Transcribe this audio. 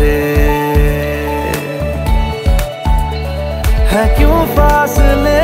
रे है क्यों फासले